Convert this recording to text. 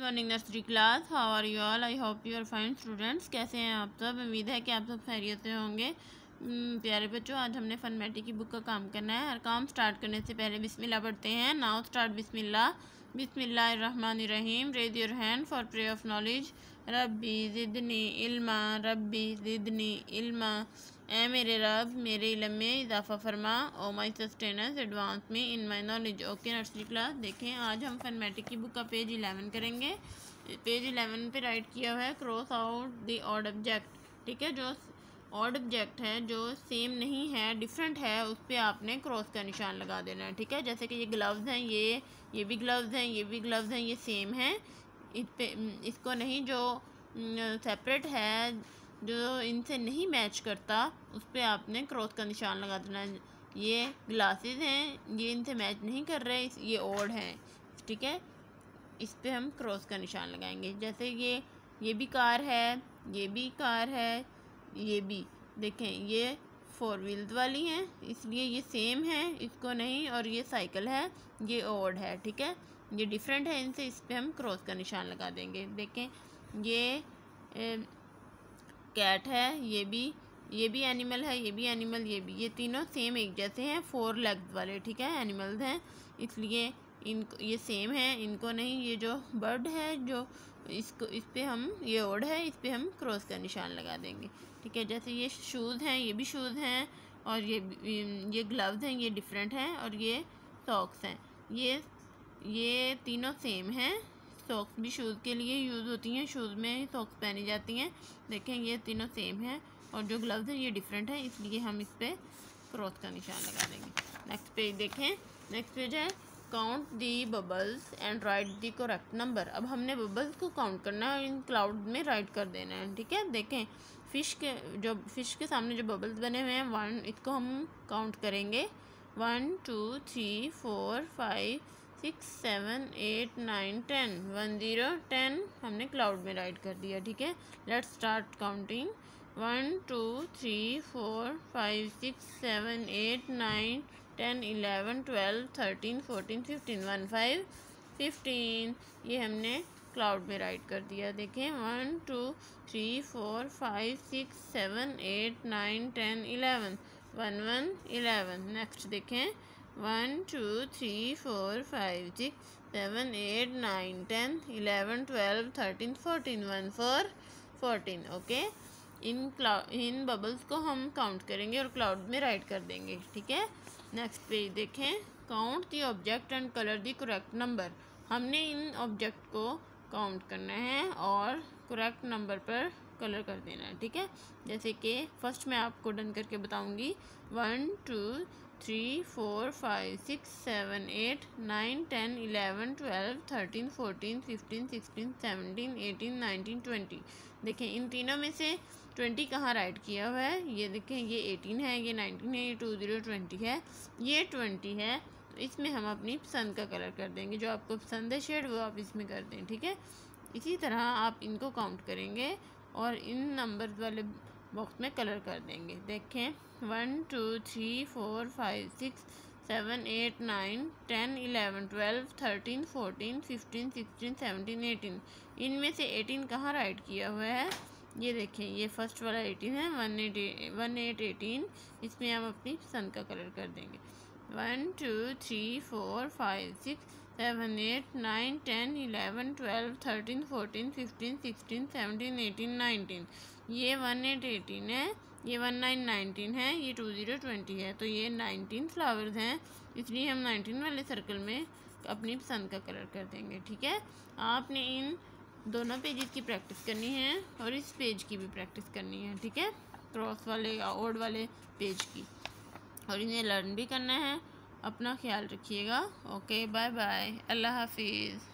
Morning nursery class how are you all I hope you are fine students कैसे हैं आप सब? उम्मीद है कि आप सब खैरियत से होंगे। प्यारे बच्चों, आज हमने फन फनमेटिक की बुक का काम करना है। और काम स्टार्ट करने से पहले बिस्मिल्लाह पढ़ते हैं। नाउ स्टार्ट बिस्मिल्लाह। बिस्मिल्लाहिर्रहमानिर्रहीम। Raise your hand for pray of knowledge रब्बी ज़िदनी इल्मा। रब्बी ज़िदनी इल्मा। ए मेरे रब, मेरे इलम में इजाफ़ा फरमा। ओ माई सस्टेनस एडवांस में in my knowledge. Okay, nursery class. देखें, आज हम फनमेटिक की बुक का पेज इलेवन करेंगे। पेज इलेवन पे राइट किया हुआ है, cross out the odd object. ठीक है, जो ऑड ऑब्जेक्ट है, जो सेम नहीं है, डिफरेंट है, उस पर आपने क्रॉस का निशान लगा देना है। ठीक है, जैसे कि ये ग्लव्स हैं, ये ये भी ग्लव्स हैं, ये भी ग्लव्स हैं, ये सेम हैं। इस पे, इसको नहीं, जो सेपरेट है जो इनसे नहीं मैच करता, उस पर आपने क्रॉस का निशान लगा देना। ये ग्लासेस हैं, ये इनसे मैच नहीं कर रहे ये ओड हैं, ठीक है? इस पर हम क्रॉस का निशान लगाएँगे। जैसे ये ये भी कार है, ये भी कार है, ये भी, देखें, ये फोर व्हील्स वाली हैं, इसलिए ये सेम है, इसको नहीं, और ये साइकिल है, ये ओड है, ठीक है? ये डिफरेंट है इनसे, इस पर हम क्रॉस का निशान लगा देंगे। देखें, ये कैट है, ये भी ये भी एनिमल है, ये भी एनिमल, ये भी, ये तीनों सेम एक जैसे हैं, फोर लेग्स वाले, ठीक है, एनिमल्स हैं, इसलिए इनको, ये सेम है, इनको नहीं, ये जो बर्ड है, जो इसको, इस पर हम, ये ओड है, इस पर हम क्रॉस का निशान लगा देंगे, ठीक है, जैसे ये शूज़ हैं, ये भी शूज़ हैं, और ये ये ग्लव्स हैं, ये डिफरेंट हैं, और ये सॉक्स हैं, ये ये तीनों सेम हैं सॉक्स भी शूज़ के लिए यूज़ होती हैं शूज़ में ही सॉक्स पहनी जाती हैं। देखें, ये तीनों सेम हैं और जो ग्लव्स हैं, ये डिफरेंट है, इसलिए हम इस पर क्रॉस का निशान लगा देंगे। नेक्स्ट पेज देखें। नेक्स्ट पेज है count the bubbles and write the correct number अब हमने बबल्स को काउंट करना है इन क्लाउड में राइट कर देना है, ठीक है? देखें फ़िश के, जो फ़िश के सामने जो बबल्स बने हुए हैं वन इसको हम काउंट करेंगे। One two three four five six, seven, eight, nine, ten. One, zero, ten हमने क्लाउड में राइट कर दिया, ठीक है? Let start counting one two three four five six seven eight nine ten eleven twelve thirteen fourteen fifteen one five fifteen ये हमने cloud में write कर दिया, देखें। One two three four five six seven eight nine ten eleven one one eleven next देखें। One, two, three, four, five, six, seven, eight, nine, ten, eleven, twelve, thirteen, fourteen, one, four, fourteen, okay? इन cloud इन bubbles को हम count करेंगे और cloud में write कर देंगे, ठीक है? नेक्स्ट पेज देखें, count the object and colour the correct number. हमने इन ऑब्जेक्ट को काउंट करना है और करेक्ट नंबर पर कलर कर देना है, ठीक है? जैसे कि फ़र्स्ट मैं आपको डन करके बताऊँगी। One, two three four five six seven eight nine ten eleven twelve thirteen fourteen fifteen sixteen seventeen eighteen nineteen twenty देखें, इन तीनों में से ट्वेंटी कहाँ राइट किया हुआ है? ये देखें, ये एटीन है, ये नाइनटीन है, ये टू ज़ीरो ट्वेंटी है, ये ट्वेंटी है। तो इसमें हम अपनी पसंद का कलर कर देंगे, जो आपको पसंद है शेड वो आप इसमें कर दें, ठीक है? इसी तरह आप इनको काउंट करेंगे और इन नंबर वाले बॉक्स में कलर कर देंगे। देखें one two three four five six seven eight nine ten eleven twelve thirteen fourteen fifteen sixteen seventeen eighteen इनमें से एटीन कहाँ राइट किया हुआ है? ये देखें, ये फ़र्स्ट वाला एटीन है one eight one eight eighteen इसमें हम अपनी पसंद का कलर कर देंगे। One, two, three, four, five, six, seven, eight, nine, ten, eleven, twelve, thirteen, fourteen, fifteen, sixteen, seventeen, eighteen, nineteen. ये वन एट एटीन है, ये वन नाइन नाइनटीन है, ये टू ज़ीरो ट्वेंटी है तो ये नाइनटीन फ्लावर्स हैं, इसलिए हम नाइनटीन वाले सर्कल में अपनी पसंद का कलर कर देंगे, ठीक है? आपने इन दोनों पेजेस की प्रैक्टिस करनी है और इस पेज की भी प्रैक्टिस करनी है, ठीक है? क्रॉस वाले या ओड वाले पेज की। और इन्हें लर्न भी करना है। अपना ख्याल रखिएगा। ओके बाय बाय अल्लाह हाफिज़।